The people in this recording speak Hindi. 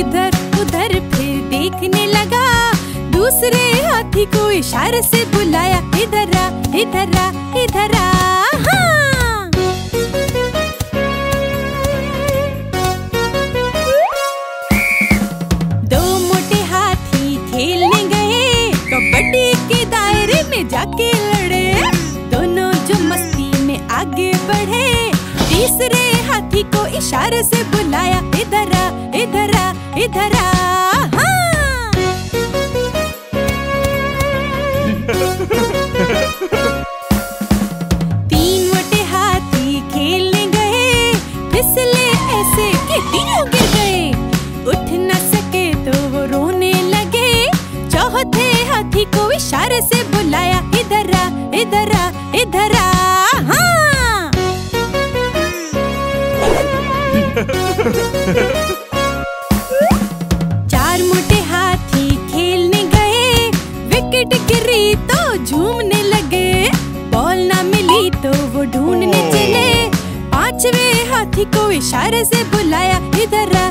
इधर उधर फिर देखने लगा। दूसरे हाथी को इशारे से बुलाया। इधर आ इधर आ इधर आ। हाँ। दो मोटे हाथी खेलने गए। कबड्डी के दायरे में जाके हाथी को इशारे से बुलाया, इधर आ इधर आ इधर आ। हाँ। तीन हाथी खेलने गए ऐसे गए। उठ न सके तो वो रोने लगे। चौथे हाथी को इशारे से बुलाया, इधर आ इधर आ इधर आ। चार मोटे हाथी खेलने गए। विकेट गिरी तो झूमने लगे। बॉल ना मिली तो वो ढूँढने चले। पांचवे हाथी को इशारे से बुलाया इधर आ